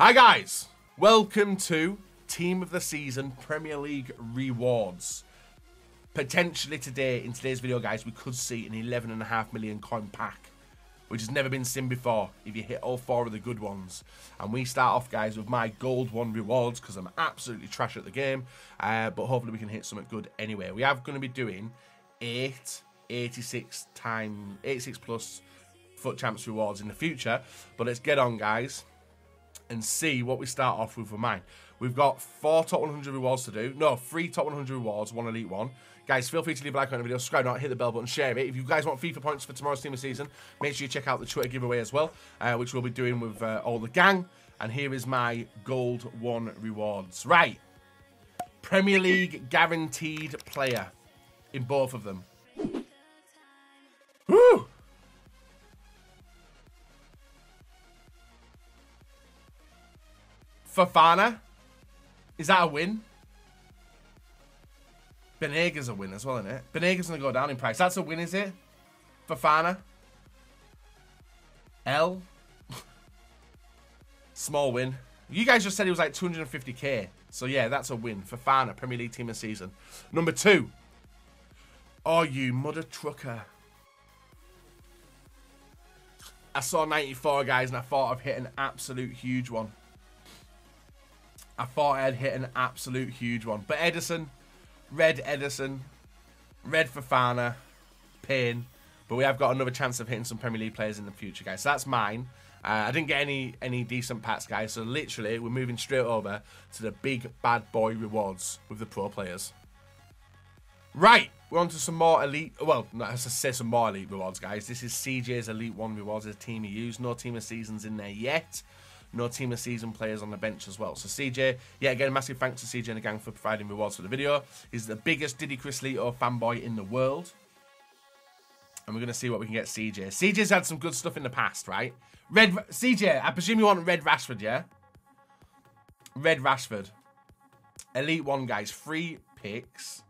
Hi guys, welcome to Team of the Season Premier League Rewards. Potentially today, in today's video guys, we could see an 11.5 million coin pack, which has never been seen before if you hit all four of the good ones. And we start off guys with my gold one rewards because I'm absolutely trash at the game, uh, but hopefully we can hit something good anyway. We are going to be doing 8 86 time 86 plus FUT champs rewards in the future, but let's get on guys and see what we start off with for mine. We've got four top 100 rewards to do. No, three top 100 rewards, one elite one. Guys, feel free to leave a like on the video, subscribe, not hit the bell button, share it. If you guys want FIFA points for tomorrow's team of season, make sure you check out the Twitter giveaway as well, uh, which we'll be doing with uh, all the gang. And here is my gold one rewards. Right. Premier League guaranteed player in both of them. Fofana. Is that a win? Banega's a win as well, isn't it? Banega's going to go down in price. That's a win, is it? Fofana. L. Small win. You guys just said it was like 250k. So yeah, that's a win. Fofana, Premier League team of season. Number two. Are you mother trucker? I saw 94 guys and I thought I'd hit an absolute huge one. I thought I'd hit an absolute huge one. But Ederson, Red Ederson, Red Fofana, Payne. But we have got another chance of hitting some Premier League players in the future, guys. So that's mine. Uh, I didn't get any any decent packs, guys. So literally, we're moving straight over to the big bad boy rewards with the pro players. Right, we're on to some more elite. Well, not to say some more elite rewards, guys. This is CJ's Elite One rewards. A team he used. No team of seasons in there yet no team of season players on the bench as well. So CJ, yeah, again, massive thanks to CJ and the gang for providing rewards for the video. He's the biggest Diddy Chris Lito fanboy in the world. And we're going to see what we can get CJ. CJ's had some good stuff in the past, right? Red, CJ, I presume you want Red Rashford, yeah? Red Rashford. Elite 1, guys. Free picks.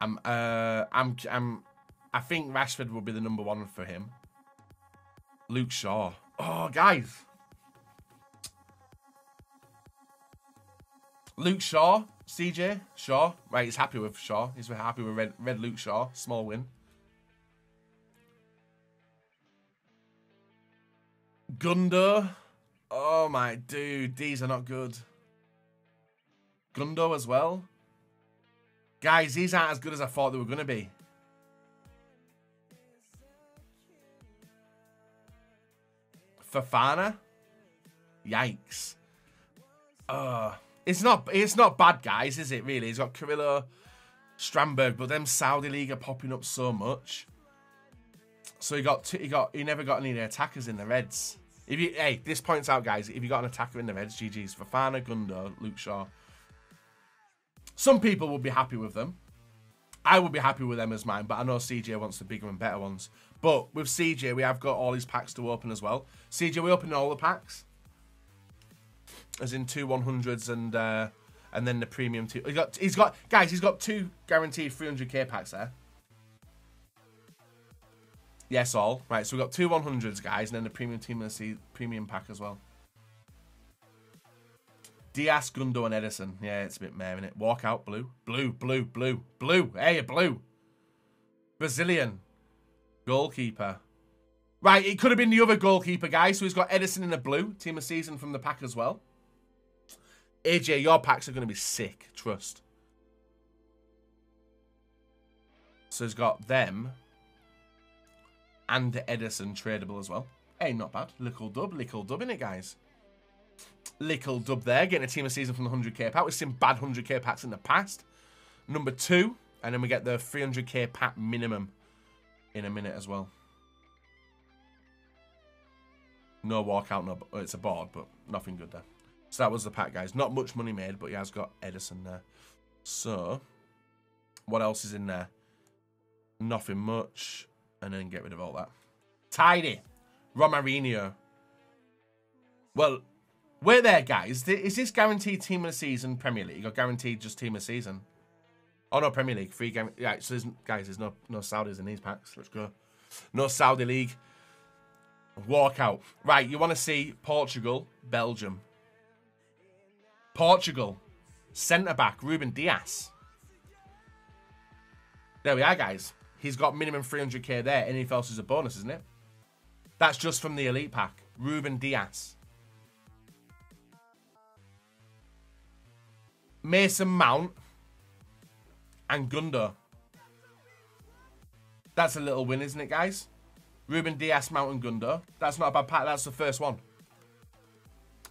I'm, uh, I'm, I'm, I think Rashford will be the number one for him. Luke Shaw. Oh, guys. Luke Shaw, CJ, Shaw. Right, he's happy with Shaw. He's happy with Red, Red Luke Shaw. Small win. Gundo. Oh, my dude. These are not good. Gundo as well. Guys, these aren't as good as I thought they were going to be. Fofana. Yikes. Uh, it's not it's not bad, guys, is it, really? He's got Carrillo, Strandberg, but them Saudi League are popping up so much. So he got he got he never got any attackers in the Reds. If you hey, this points out, guys, if you got an attacker in the Reds, GG's Fofana, Gundo, Luke Shaw. Some people will be happy with them. I would be happy with them as mine, but I know CJ wants the bigger and better ones. But with CJ, we have got all his packs to open as well. CJ, we open all the packs. As in two 100s and uh, and then the premium two. He got, he's got, guys, he's got two guaranteed 300k packs there. Yes, all. Right, so we've got two 100s, guys, and then the premium team and the premium pack as well. Dias, Gundo, and Ederson. Yeah, it's a bit meh, it? Walk out, blue. Blue, blue, blue, blue. Hey, blue. Brazilian. Goalkeeper. Right, it could have been the other goalkeeper, guys. So he's got Ederson in the blue. Team of season from the pack as well. AJ, your packs are going to be sick. Trust. So he's got them. And Ederson tradable as well. Hey, not bad. Little dub, little dub in it, guys. Little dub there. Getting a team of season from the 100k pack. We've seen bad 100k packs in the past. Number two. And then we get the 300k pack minimum in a minute as well. No walkout, no, it's a board, but nothing good there. So that was the pack, guys. Not much money made, but he has got Ederson there. So, what else is in there? Nothing much. And then get rid of all that. Tidy. Romarinho. Well, we're there, guys. Is this guaranteed team of the season Premier League or guaranteed just team of the season? Oh no, Premier League free game. Yeah, so there's, guys, there's no no Saudis in these packs. Let's go. No Saudi League. Walk out. Right, you want to see Portugal, Belgium. Portugal. Centre back, Ruben Dias. There we are, guys. He's got minimum 300k there. Anything else is a bonus, isn't it? That's just from the elite pack. Ruben Dias. Mason Mount and Gundo. That's a little win, isn't it, guys? Ruben Dias, Mount and Gundo. That's not a bad pack. That's the first one.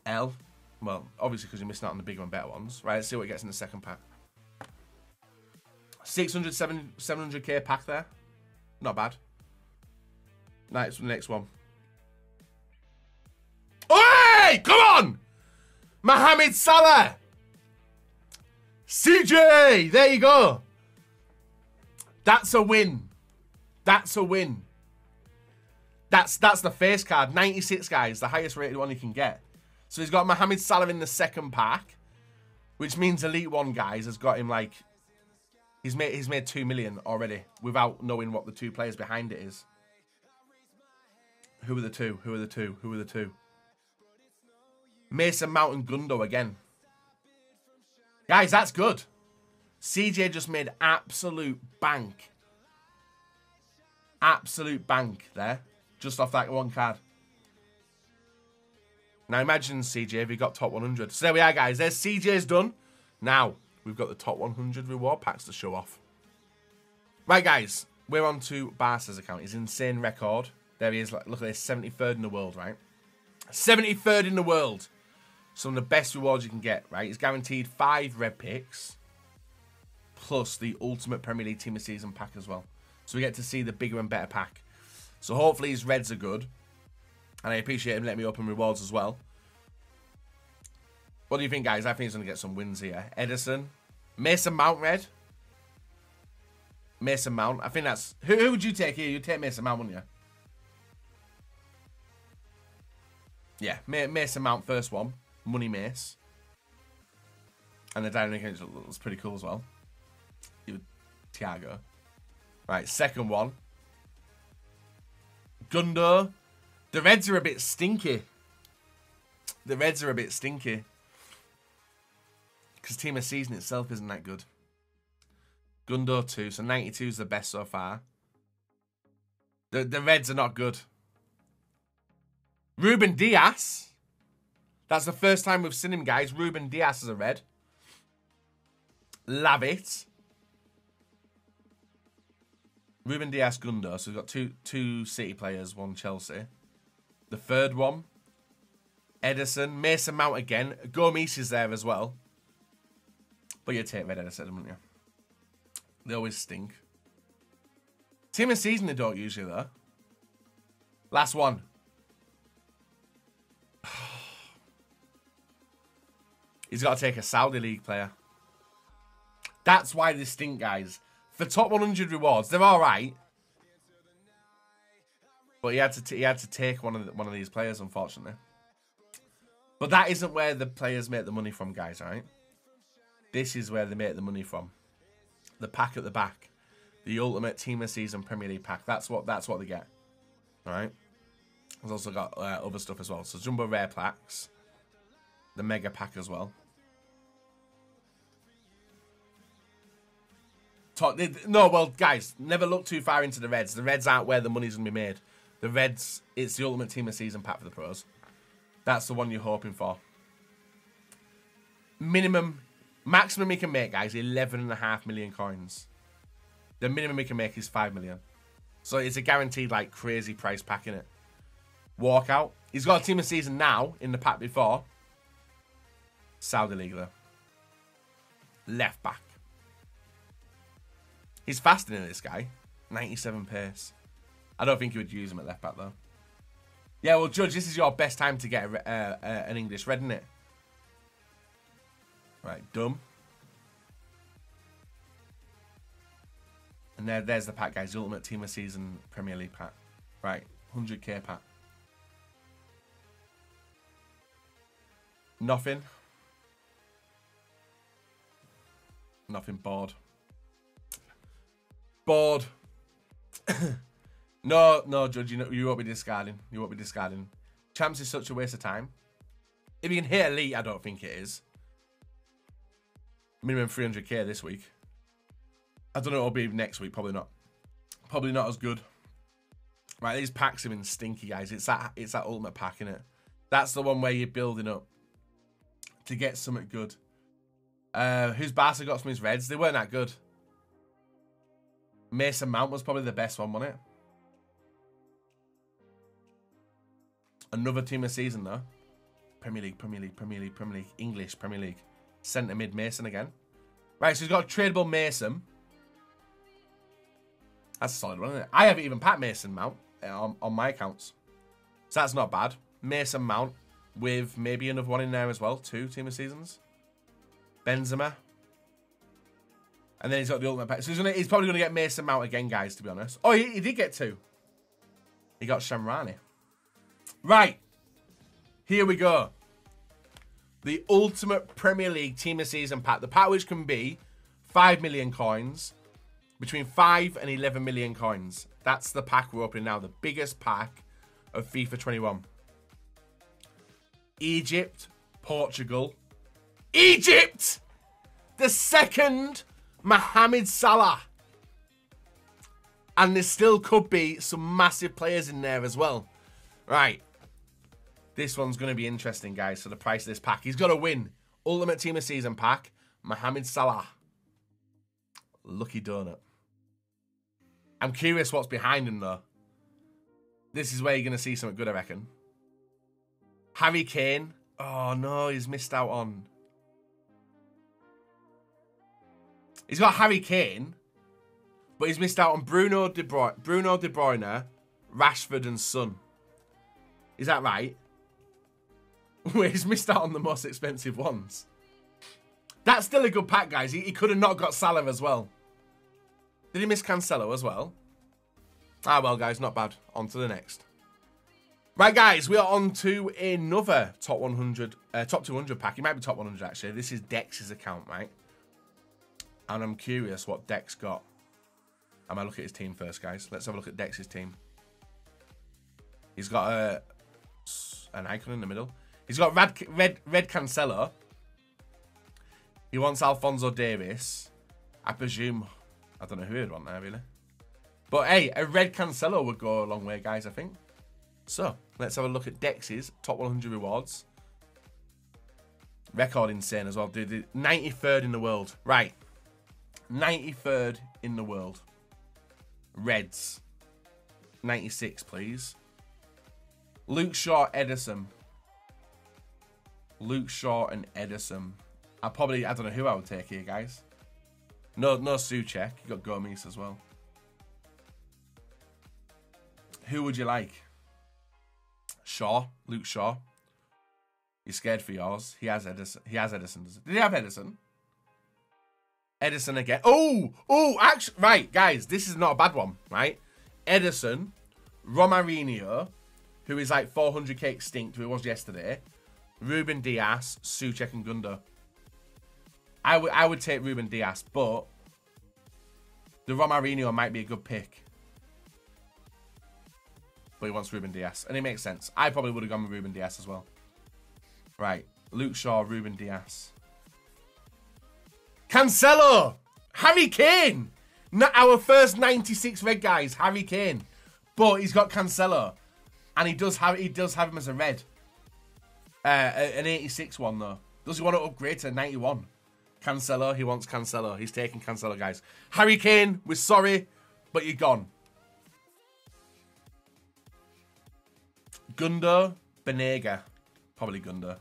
L. Well, obviously because you're missing out on the bigger and better ones. Right, let's see what he gets in the second pack. 600, 700k pack there. Not bad. Next, next one. Hey! Come on! Mohamed Salah! CJ! There you go. That's a win. That's a win. That's that's the face card. 96, guys. The highest rated one you can get. So he's got Mohamed Salah in the second pack. Which means Elite 1, guys, has got him like... He's made, he's made 2 million already. Without knowing what the two players behind it is. Who are the two? Who are the two? Who are the two? Mason Mount and Gundo again. Guys, that's good. CJ just made absolute bank. Absolute bank there. Just off that one card. Now imagine CJ if he got top 100. So there we are, guys. There's CJ's done. Now, we've got the top 100 reward packs to show off. Right, guys. We're on to Barca's account. His insane record. There he is. Look at this. 73rd in the world, right? 73rd in the world some of the best rewards you can get, right? It's guaranteed five red picks plus the ultimate Premier League Team of Season pack as well. So we get to see the bigger and better pack. So hopefully his reds are good. And I appreciate him letting me open rewards as well. What do you think, guys? I think he's going to get some wins here. Ederson. Mason Mount red. Mason Mount. I think that's... Who, who would you take here? You'd take Mason Mount, wouldn't you? Yeah, Mason Mount first one. Money Mace. And the dynamic angel looks pretty cool as well. Tiago. Right, second one. Gundo. The reds are a bit stinky. The reds are a bit stinky. Because Team of Season itself isn't that good. Gundo 2, so 92 is the best so far. The, the reds are not good. Ruben Dias. That's the first time we've seen him, guys. Ruben Dias is a red. Love it. Ruben Dias Gundo. So we've got two two City players, one Chelsea. The third one. Ederson. Mason Mount again. Gomes is there as well. But you take red Ederson, wouldn't you? They always stink. Team of season they don't usually though. Last one. He's got to take a Saudi League player. That's why they stink, guys. For top 100 rewards, they're all right. But he had to he had to take one of the, one of these players, unfortunately. But that isn't where the players make the money from, guys. Right? This is where they make the money from. The pack at the back, the ultimate team of season Premier League pack. That's what that's what they get. All right. There's also got uh, other stuff as well. So jumbo rare plaques the mega pack as well. No, well, guys, never look too far into the Reds. The Reds aren't where the money's going to be made. The Reds, it's the Ultimate Team of Season pack for the pros. That's the one you're hoping for. Minimum, maximum we can make, guys, 11.5 million coins. The minimum we can make is 5 million. So it's a guaranteed, like, crazy price pack in it. Walkout. He's got a Team of Season now in the pack before. Saudi League though. Left back. He's faster than this guy. 97 pace. I don't think he would use him at left back though. Yeah, well, Judge, this is your best time to get a, uh, uh, an English red, isn't it? Right, dumb. And there, there's the pack, guys. The Ultimate Team of Season Premier League pack. Right, 100k pack. Nothing. Nothing bored. Bored. No, no, Judge, you, know, you won't be discarding. You won't be discarding. Champs is such a waste of time. If you can hit Elite, I don't think it is. Minimum 300k this week. I don't know it'll be next week. Probably not. Probably not as good. Right, these packs have been stinky, guys. It's that it's that ultimate pack, in it. That's the one where you're building up to get something good. Uh, who's Barca got from his Reds? They weren't that good. Mason Mount was probably the best one, wasn't it? Another team of season, though. Premier League, Premier League, Premier League, Premier League, English, Premier League. Centre mid Mason again. Right, so he's got tradable Mason. That's a solid one, isn't it? I haven't even packed Mason Mount uh, on, on my accounts. So that's not bad. Mason Mount with maybe another one in there as well. Two team of seasons. Benzema. And then he's got the ultimate pack. So he's, gonna, he's probably going to get Mason Mount again, guys, to be honest. Oh, he, he did get two. He got Shamrani. Right. Here we go. The ultimate Premier League team of season pack. The pack which can be 5 million coins. Between 5 and 11 million coins. That's the pack we're opening now. The biggest pack of FIFA 21. Egypt, Portugal. Egypt! The second Mohamed Salah. And there still could be some massive players in there as well. Right. This one's going to be interesting, guys, for the price of this pack. He's got to win. Ultimate Team of Season pack. Mohamed Salah. Lucky donut. I'm curious what's behind him, though. This is where you're going to see something good, I reckon. Harry Kane. Oh, no, he's missed out on... He's got Harry Kane, but he's missed out on Bruno De Bruyne, Bruno De Bruyne, Rashford, and Son. Is that right? He's missed out on the most expensive ones. That's still a good pack, guys. He, he could have not got Salah as well. Did he miss Cancelo as well? Ah, well, guys, not bad. On to the next. Right, guys, we are on to another top 100, uh, top 200 pack. It might be top 100, actually. This is Dex's account, right? And I'm curious what Dex got. I might look at his team first, guys. Let's have a look at Dex's team. He's got uh, a an icon in the middle. He's got red red red Cancelo. He wants Alphonso Davies. I presume I don't know who he'd want there really. But hey, a red Cancelo would go a long way, guys, I think. So, let's have a look at Dex's top 100 rewards. Record insane as well, dude. 93rd in the world. Right. 93rd in the world. Reds. 96, please. Luke Shaw, Ederson. Luke Shaw and Ederson. I probably, I don't know who I would take here, guys. No, no Soucek. You got Gomes as well. Who would you like? Shaw, Luke Shaw. He's scared for yours. He has Ederson. He has Ederson. Did he have Ederson? Ederson again. Oh, oh, actually, right, guys, this is not a bad one, right? Ederson, Romarinho, who is like 400k extinct, who it was yesterday, Ruben Dias, Soucek, and Gundo. I would I would take Ruben Dias, but the Romarinho might be a good pick. But he wants Ruben Dias, and it makes sense. I probably would have gone with Ruben Dias as well. Right, Luke Shaw, Ruben Dias. Cancelo! Harry Kane! Not our first 96 red guys, Harry Kane. But he's got Cancelo. And he does have he does have him as a red. Uh, an 86 one though. Does he want to upgrade to 91? Cancelo, he wants Cancelo. He's taking Cancelo, guys. Harry Kane, we're sorry, but you're gone. Gundo, Banega. Probably Gundo.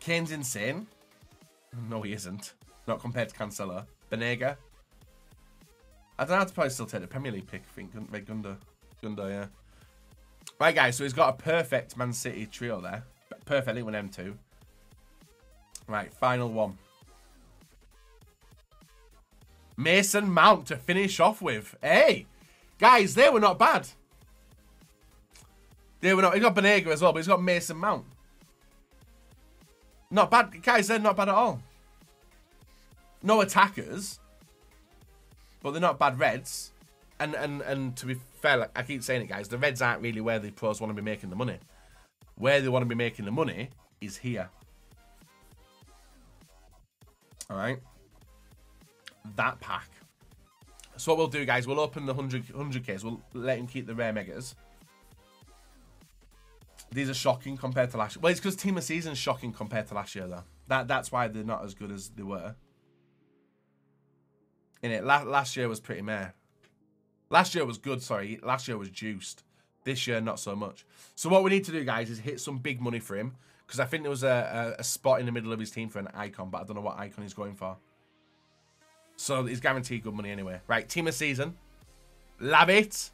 Kane's insane. No, he isn't. Not compared to Cancelo. Banega. I don't know. I'd probably still take the Premier League pick. I think make Gundo. Gundo, yeah. Right, guys. So he's got a perfect Man City trio there. Perfectly with M2. Right, final one. Mason Mount to finish off with. Hey, guys, they were not bad. They were not. He got Banega as well, but he's got Mason Mount. Not bad. Guys, they're not bad at all. No attackers. But they're not bad reds. and and and to be fair, like I keep saying it, guys, the Reds aren't really where the pros want to be making the money. Where they want to be making the money is here. All right. That pack. So what we'll do, guys, we'll open the 100, 100Ks. We'll let him keep the rare megas. These are shocking compared to last year. Well, it's because Team of Season's shocking compared to last year, though. That That's why they're not as good as they were. In it, La last year was pretty meh. Last year was good, sorry. Last year was juiced. This year, not so much. So what we need to do, guys, is hit some big money for him. Because I think there was a, a, a, spot in the middle of his team for an icon, but I don't know what icon he's going for. So he's guaranteed good money anyway. Right, team of season. Labbit.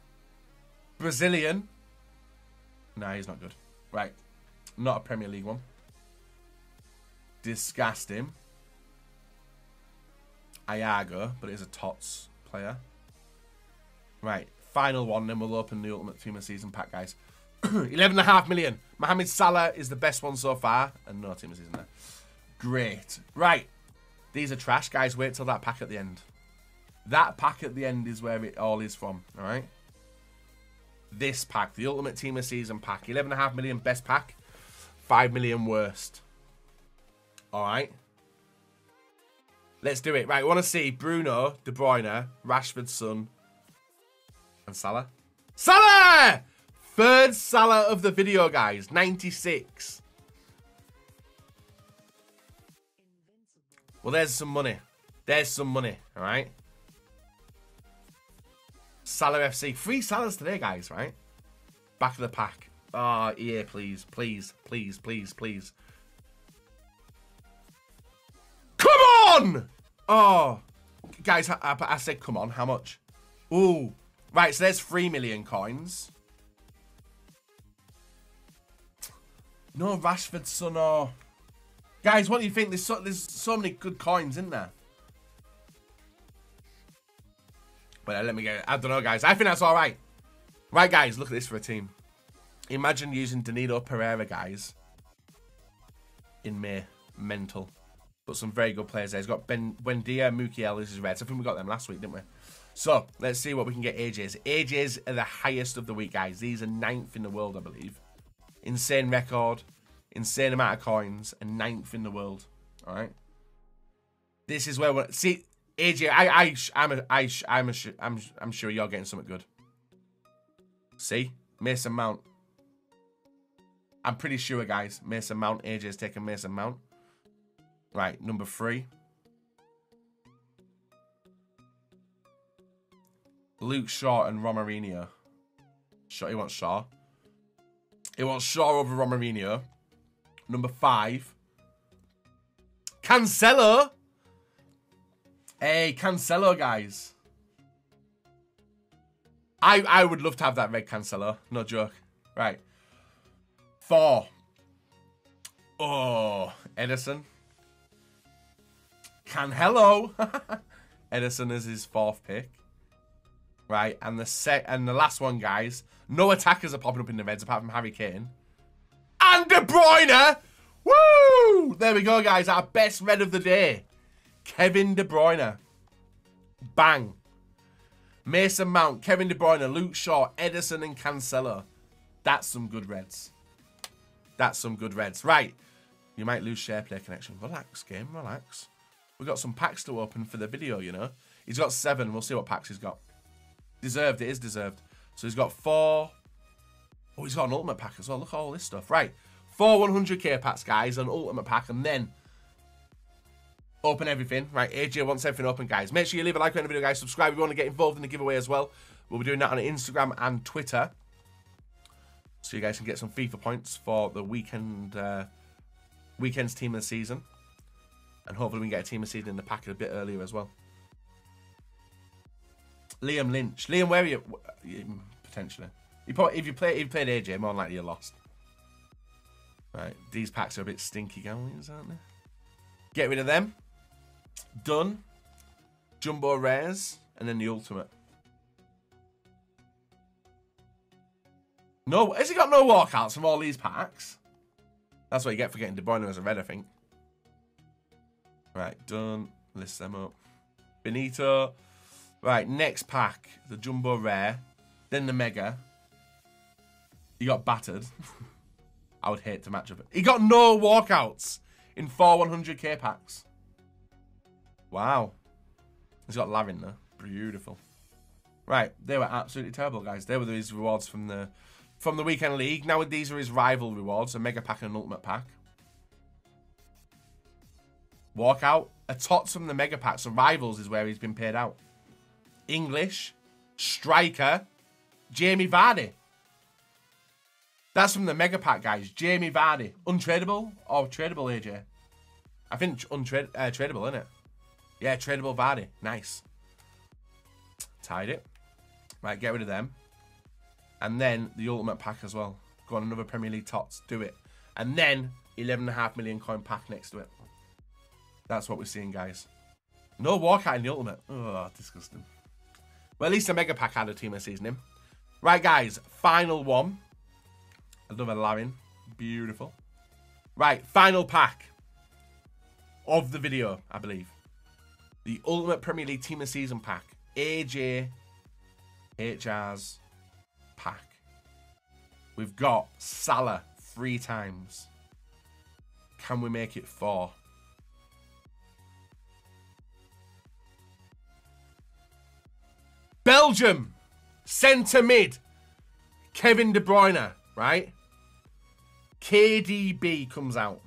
Brazilian. Nah, he's not good. Right. Not a Premier League one. Disgusting. Iago, but it is a TOTS player. Right, final one, then we'll open the Ultimate Team of Season pack, guys. 11.5 million. Mohamed Salah is the best one so far, and no Team of Season there. Great. Right, these are trash, guys. Wait till that pack at the end. That pack at the end is where it all is from, all right? This pack, the Ultimate Team of Season pack. 11.5 million best pack, 5 million worst. All right? Let's do it. Right, we want to see Bruno, De Bruyne, Rashford, Son, and Salah. Salah! Third Salah of the video, guys. 96. Well, there's some money. There's some money, all right? Salah FC. Three Salahs today, guys, right? Back of the pack. Ah, oh, EA, please, please, please, please, please. Come on! Oh, guys, I, I said come on. How much? Ooh. Right, so there's 3 million coins. No Rashford, son, or... Guys, what do you think? There's so, there's so many good coins in there. But uh, let me get... I don't know, guys. I think that's all right. Right, guys, look at this for a team. Imagine using Danilo Pereira, guys, in May. Mental. But some very good players there. He's got Ben Buendia, Mukiele, this is Reds. I think we got them last week, didn't we? So, let's see what we can get AJ's. AJ's are the highest of the week, guys. These are ninth in the world, I believe. Insane record, insane amount of coins, and ninth in the world. All right. This is where we're... See, AJ, I, I, I'm, a, I, I'm, a, I'm, I'm sure you're getting something good. See? Mason Mount. I'm pretty sure, guys. Mason Mount. AJ's taking Mason Mount. Right, number three. Luke Shaw and Romarinho. Shaw, he wants Shaw. He wants Shaw over Romarinho. Number five. Cancelo. Hey, Cancelo, guys. I I would love to have that red Cancelo. No joke. Right. Four. Oh, Ederson. Can hello. Ederson is his fourth pick. Right, and the set and the last one, guys. No attackers are popping up in the Reds apart from Harry Kane. And De Bruyne! Woo! There we go, guys. Our best red of the day. Kevin De Bruyne. Bang. Mason Mount, Kevin De Bruyne, Luke Shaw, Ederson and Cancelo. That's some good reds. That's some good reds. Right. You might lose share play connection. Relax, game. Relax. We've got some packs to open for the video, you know. He's got seven. We'll see what packs he's got. Deserved. It is deserved. So he's got four. Oh, he's got an ultimate pack as well. Look at all this stuff. Right. Four 100k packs, guys. An ultimate pack. And then open everything. Right. AJ wants everything open, guys. Make sure you leave a like on the video, guys. Subscribe if you want to get involved in the giveaway as well. We'll be doing that on Instagram and Twitter. So you guys can get some FIFA points for the weekend uh, weekend's team of the season. And hopefully we can get a team of the season in the packet a bit earlier as well. Liam Lynch. Liam, where are you? Potentially. You probably, if you play, if you played AJ, more likely you're lost. Right, these packs are a bit stinky goings, aren't they? Get rid of them. Done. Jumbo rares, and then the ultimate. No, has he got no walkouts from all these packs? That's what you get for getting De Bruyne as a red, I think. Right, done. List them up. Benito. Right, next pack. The Jumbo Rare. Then the Mega. He got battered. I would hate to match up. He got no walkouts in four 100k packs. Wow. He's got Larin there. Beautiful. Right, they were absolutely terrible, guys. They were his rewards from the from the weekend league. Now these are his rival rewards: a mega pack and an ultimate pack. Walkout. A tots from the mega pack. Rivals is where he's been paid out. English, striker, Jamie Vardy. That's from the mega pack, guys. Jamie Vardy. Untradable or tradable, AJ? I think untrade uh, tradable, isn't it? Yeah, tradable Vardy. Nice. Tied it. Right, get rid of them. And then the ultimate pack as well. Go on another Premier League tots. Do it. And then 11.5 million coin pack next to it. That's what we're seeing, guys. No walkout in the ultimate. Oh, disgusting. Well, at least the mega pack had a team of season. Right, guys. Final one. Another Larin. Beautiful. Right, final pack of the video, I believe. The Ultimate Premier League Team of Season pack. AJ HR's pack. We've got Salah three times. Can we make it four? Belgium, centre mid, Kevin De Bruyne, right? KDB comes out.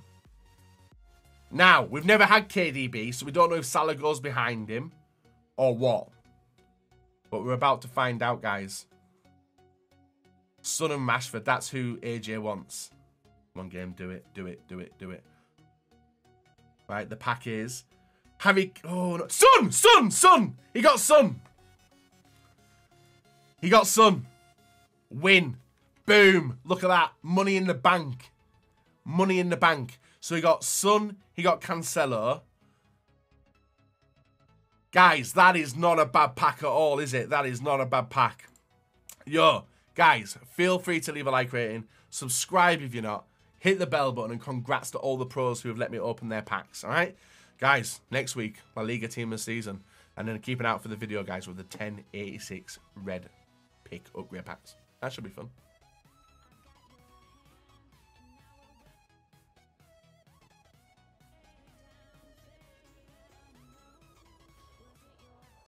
Now, we've never had KDB, so we don't know if Salah goes behind him or what. But we're about to find out, guys. Son of Rashford, that's who AJ wants. One game, do it, do it, do it, do it. Right, the pack is Harry. Oh no, Son, Son, Son. He got Son. He got Son. Win. Boom. Look at that. Money in the bank. Money in the bank. So he got Son, he got Cancelo. Guys, that is not a bad pack at all, is it? That is not a bad pack. Yo, guys, feel free to leave a like rating. Subscribe if you're not. Hit the bell button and congrats to all the pros who have let me open their packs, all right? Guys, next week, La Liga team of season. And then keep an eye out for the video, guys, with the 1086 red pick upgrade packs. That should be fun.